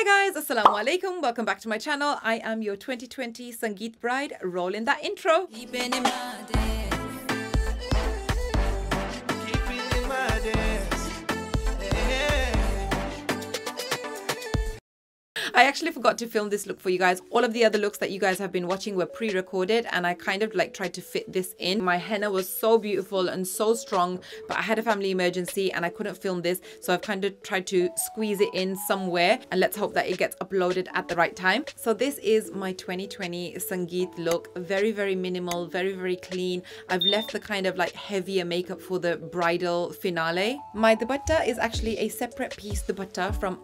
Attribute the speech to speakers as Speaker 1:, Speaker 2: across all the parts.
Speaker 1: Hi guys, Assalamu alaikum. Welcome back to my channel. I am your 2020 Sangeet bride. Roll in that intro. I actually forgot to film this look for you guys. All of the other looks that you guys have been watching were pre-recorded and I kind of like tried to fit this in. My henna was so beautiful and so strong, but I had a family emergency and I couldn't film this. So I've kind of tried to squeeze it in somewhere and let's hope that it gets uploaded at the right time. So this is my 2020 Sangeet look. Very, very minimal, very, very clean. I've left the kind of like heavier makeup for the bridal finale. My dupatta is actually a separate piece dupatta from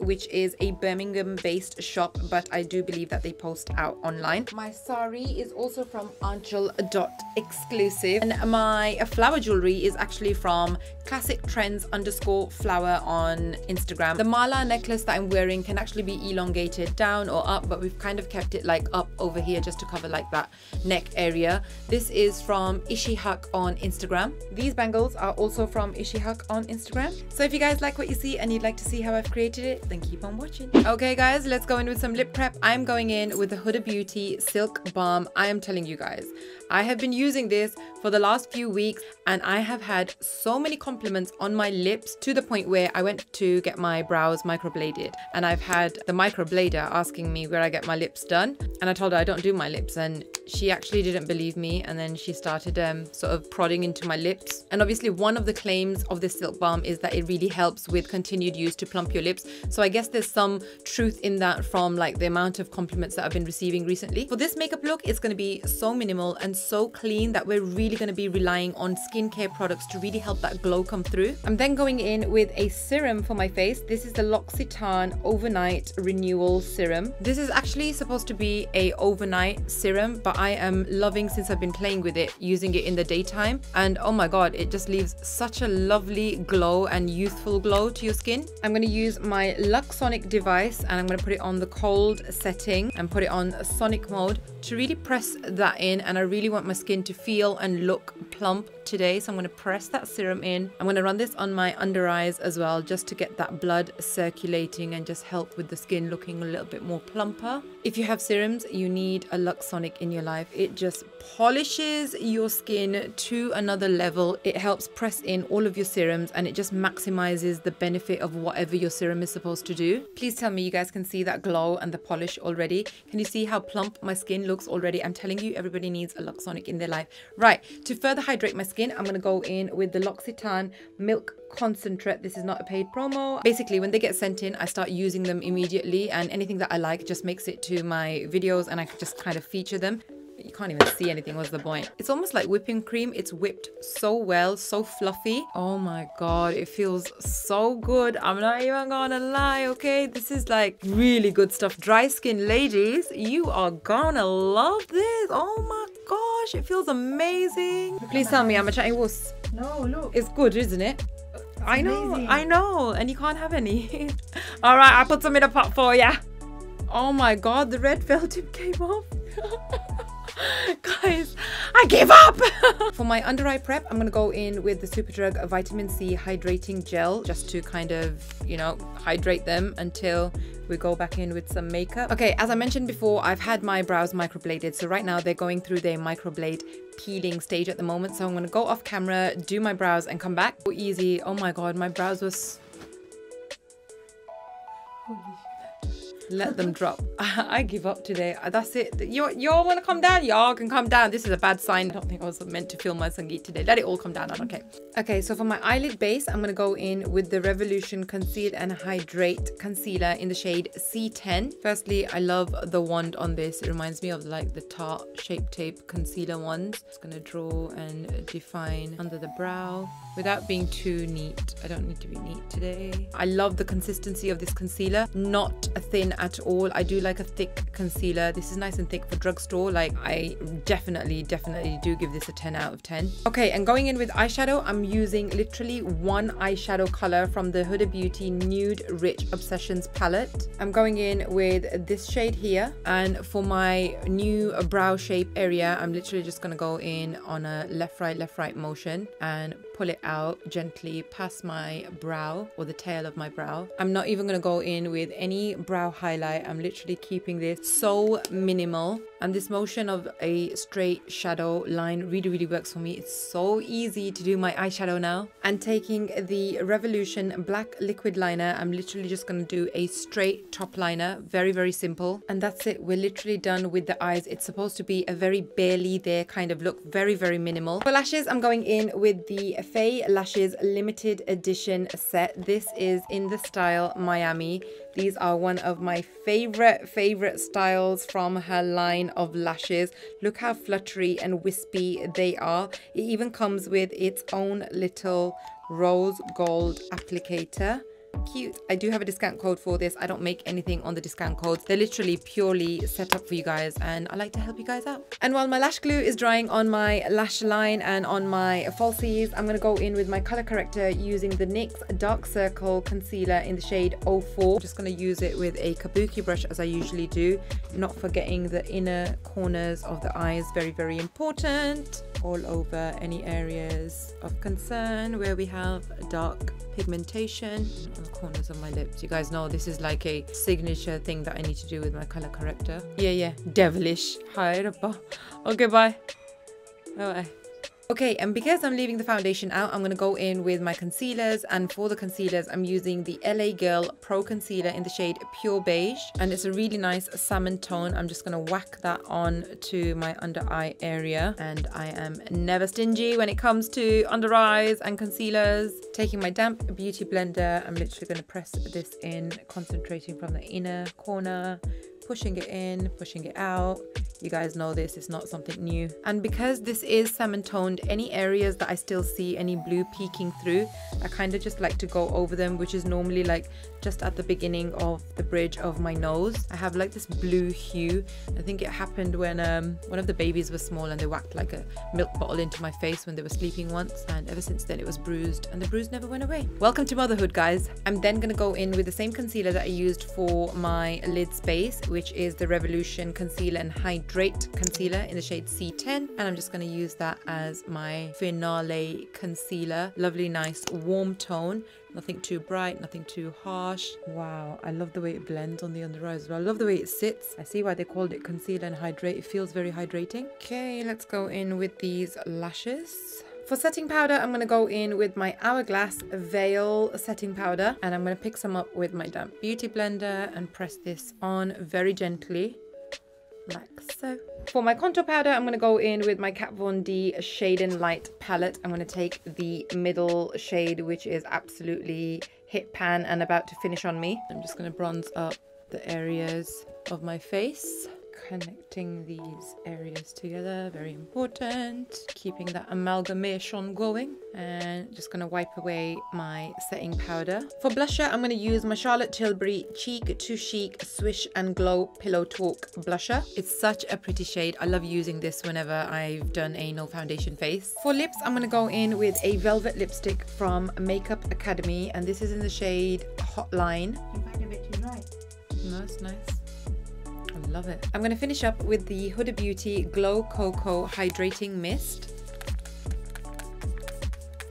Speaker 1: Which is a Birmingham based shop, but I do believe that they post out online. My sari is also from Aanchal.exclusive, and my flower jewelry is actually from classic trends underscore flower on Instagram. The mala necklace that I'm wearing can actually be elongated down or up, but we've kind of kept it like up over here just to cover like that neck area. This is from Ishy Haq on Instagram. These bangles are also from Ishy Haq on Instagram. So if you guys like what you see and you'd like to see how I've created it, then keep on watching. Okay guys, let's go in with some lip prep. I'm going in with the Huda Beauty Silk Balm. I am telling you guys, I have been using this for the last few weeks and I have had so many compliments on my lips to the point where I went to get my brows microbladed and I've had the microblader asking me where I get my lips done and I told her I don't do my lips and she actually didn't believe me and then she started um, sort of prodding into my lips and obviously one of the claims of this silk balm is that it really helps with continued use to plump your lips so I guess there's some truth in that from like the amount of compliments that I've been receiving recently. For this makeup look it's going to be so minimal and so clean that we're really going to be relying on skincare products to really help that glow come through. I'm then going in with a serum for my face. This is the L'Occitane Overnight Renewal Serum. This is actually supposed to be a overnight serum, but I am loving since I've been playing with it, using it in the daytime. And oh my god, it just leaves such a lovely glow and youthful glow to your skin. I'm to use my Luxonic device and I'm to put it on the cold setting and put it on sonic mode to really press that in and I really want my skin to feel and look plump today. So I'm going to press that serum in. I'm going to run this on my under eyes as well just to get that blood circulating and just help with the skin looking a little bit more plumper. If you have serums you need a Luxonic in your life. It just polishes your skin to another level. It helps press in all of your serums and it just maximizes the benefit of whatever your serum is supposed to do. Please tell me you guys can see that glow and the polish already. Can you see how plump my skin looks already. I'm telling you everybody needs a Luxonic in their life. Right to further hydrate my skin I'm going to go in with the L'Occitane milk concentrate. This is not a paid promo. Basically when they get sent in I start using them immediately and anything that I like just makes it to my videos and I can just kind of feature them you can't even see anything what's the point it's almost like whipping cream it's whipped so well so fluffy oh my god it feels so good i'm not even gonna lie okay this is like really good stuff dry skin ladies you are gonna love this oh my gosh it feels amazing please tell me i'm a chatting wuss
Speaker 2: No, look.
Speaker 1: it's good isn't it I know,
Speaker 2: amazing.
Speaker 1: I know, and you can't have any. All right, I put some in a pot for ya. Oh my god, the red felt tip came off. Guys, I give up! For my under eye prep, I'm gonna go in with the Superdrug Vitamin C Hydrating Gel just to kind of, you know, hydrate them until we go back in with some makeup. Okay, as I mentioned before, I've had my brows microbladed. So right now they're going through their microblade peeling stage at the moment. So I'm gonna go off camera, do my brows and come back. So easy. Oh my God, my brows was let them drop. I give up today. Uh, that's it. You y'all want to come down? Y'all can come down. This is a bad sign. I don't think I was meant to film my Sangeet today. Let it all come down. I don't care. Okay, so for my eyelid base, I'm gonna go in with the Revolution Conceal and Hydrate Concealer in the shade C10. Firstly, I love the wand on this. It reminds me of like the Tarte Shape Tape concealer ones. Just gonna draw and define under the brow without being too neat. I don't need to be neat today. I love the consistency of this concealer. Not a thin at all. I do like a thick concealer. This is nice and thick for drugstore. Like I definitely, definitely do give this a 10 out of 10. Okay, and going in with eyeshadow, I'm using literally one eyeshadow color from the Huda Beauty Nude Rich Obsessions palette. I'm going in with this shade here. And for my new brow shape area, I'm literally just gonna go in on a left, right, left, right motion and pull it out gently past my brow or the tail of my brow. I'm not even going to go in with any brow highlight. I'm literally keeping this so minimal. And this motion of a straight shadow line really, really works for me. It's so easy to do my eyeshadow now. And taking the Revolution Black Liquid Liner, I'm literally just going to do a straight top liner. Very, very simple. And that's it. We're literally done with the eyes. It's supposed to be a very barely there kind of look. Very, very minimal. For lashes, I'm going in with the Faye Lashes limited edition set. This is in the style Miami. These are one of my favorite, favorite styles from her line of lashes. Look how fluttery and wispy they are. It even comes with its own little rose gold applicator cute. I do have a discount code for this. I don't make anything on the discount codes. They're literally purely set up for you guys and I like to help you guys out. And while my lash glue is drying on my lash line and on my falsies, I'm going to go in with my color corrector using the NYX Dark Circle Concealer in the shade 04. I'm just going to use it with a kabuki brush as I usually do, not forgetting the inner corners of the eyes. Very, very important. All over any areas of concern where we have dark pigmentation on the corners of my lips. You guys know this is like a signature thing that I need to do with my color corrector. Yeah, yeah, devilish. Hi, Okay, bye. Bye bye. Okay, and because I'm leaving the foundation out, I'm going to go in with my concealers. And for the concealers, I'm using the LA Girl Pro Concealer in the shade Pure Beige. And it's a really nice salmon tone. I'm just going to whack that on to my under eye area. And I am never stingy when it comes to under eyes and concealers. Taking my damp beauty blender, I'm literally going to press this in, concentrating from the inner corner pushing it in, pushing it out. You guys know this, it's not something new. And because this is salmon toned, any areas that I still see any blue peeking through, I kind of just like to go over them, which is normally like just at the beginning of the bridge of my nose. I have like this blue hue. I think it happened when um, one of the babies was small and they whacked like a milk bottle into my face when they were sleeping once. And ever since then it was bruised and the bruise never went away. Welcome to motherhood, guys. I'm then gonna go in with the same concealer that I used for my lid space, which is the Revolution Concealer and Hydrate Concealer in the shade C10. And I'm just gonna use that as my finale concealer. Lovely, nice, warm tone. Nothing too bright, nothing too harsh. Wow, I love the way it blends on the under eyes. I love the way it sits. I see why they called it concealer and hydrate. It feels very hydrating. Okay, let's go in with these lashes. For setting powder, I'm to go in with my Hourglass Veil setting powder. And I'm to pick some up with my damp beauty blender and press this on very gently like so. For my contour powder, I'm going to go in with my Kat Von D Shade and Light palette. I'm going to take the middle shade, which is absolutely hit pan and about to finish on me. I'm just going to bronze up the areas of my face connecting these areas together very important. Keeping that amalgamation going. And just gonna wipe away my setting powder. For blusher i'm gonna use my charlotte tilbury cheek to chic swish and glow pillow talk blusher. It's such a pretty shade. I love using this whenever i've done a no foundation face. For lips i'm gonna go in with a velvet lipstick from makeup academy. And this is in the shade hotline.
Speaker 2: You find a bit too dry.
Speaker 1: Nice, nice. Love it. I'm going to finish up with the Huda Beauty Glow Coco Hydrating Mist.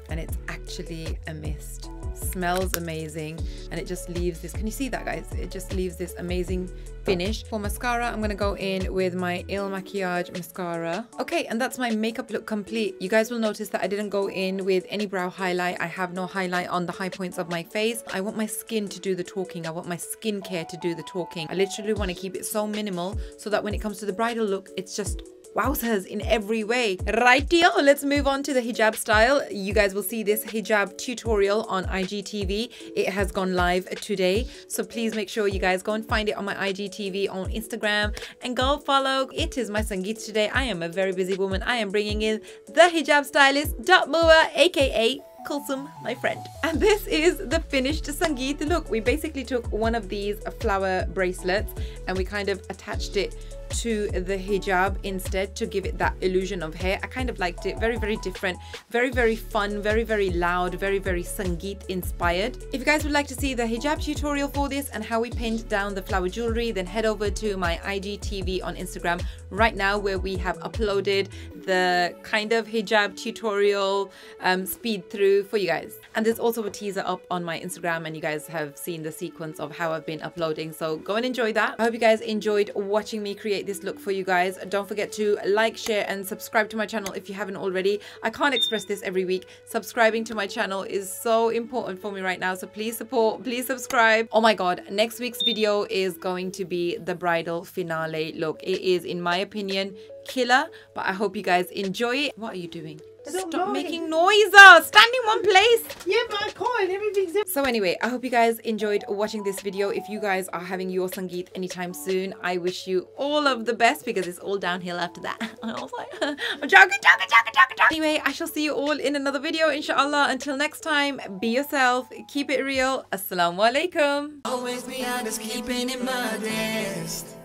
Speaker 1: And it's actually a mist. Smells amazing. And it just leaves this, can you see that guys? It just leaves this amazing finish. For mascara, I'm to go in with my Il Makiage mascara. Okay, and that's my makeup look complete. You guys will notice that I didn't go in with any brow highlight. I have no highlight on the high points of my face. I want my skin to do the talking. I want my skincare to do the talking. I literally want to keep it so minimal so that when it comes to the bridal look, it's just wowzers in every way. Rightio, let's move on to the hijab style. You guys will see this hijab tutorial on IGTV. It has gone live today. So please make sure you guys go and find it on my IGTV on Instagram and go follow. It is my Sangeet today. I am a very busy woman. I am bringing in the hijab stylist, Dot Mua, aka Kulsum, my friend. And this is the finished Sangeet look. We basically took one of these flower bracelets and we kind of attached it to the hijab instead to give it that illusion of hair. I kind of liked it. Very, very different. Very, very fun. Very, very loud. Very, very Sangeet inspired. If you guys would like to see the hijab tutorial for this and how we pinned down the flower jewelry, then head over to my IGTV on Instagram right now where we have uploaded the kind of hijab tutorial um, speed through for you guys. And there's also a teaser up on my Instagram and you guys have seen the sequence of how I've been uploading. So go and enjoy that. I hope you guys enjoyed watching me create this look for you guys. Don't forget to like, share and subscribe to my channel if you haven't already. I can't express this every week. Subscribing to my channel is so important for me right now. So please support, please subscribe. Oh my God, next week's video is going to be the bridal finale look. It is, in my opinion, killer, but I hope you guys enjoy it. What are you doing? Stop
Speaker 2: know.
Speaker 1: making noise. uh, Stand in one place.
Speaker 2: Yeah, but I can't. Everything's.
Speaker 1: So anyway, I hope you guys enjoyed watching this video. If you guys are having your Sangeet anytime soon, I wish you all of the best because it's all downhill after that. I was like, I'm joking, joking, joking, joking, joking. Anyway, I shall see you all in another video, inshallah. Until next time, be yourself, keep it real. Assalamu alaikum.
Speaker 3: Always be honest, keeping it modest.